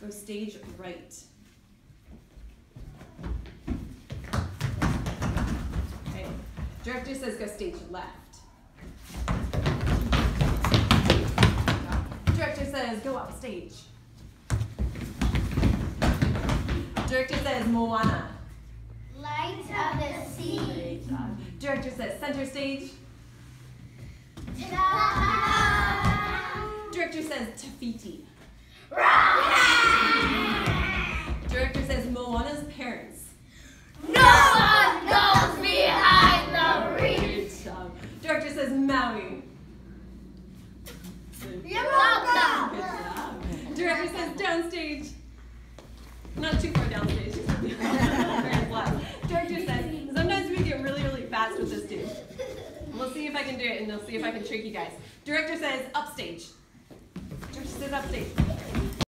go stage right. Okay. Director says go stage left. Director says go up stage. Director says Moana. Light of the sea. Director says center stage. Director says Te Fiti. Director Says Maui. You're welcome. Director says downstage. Not too far downstage. Director says sometimes we get really, really fast with this too. We'll see if I can do it and we'll see if I can trick you guys. Director says upstage. Director says upstage.